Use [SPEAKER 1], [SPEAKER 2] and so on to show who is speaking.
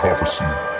[SPEAKER 1] prophecy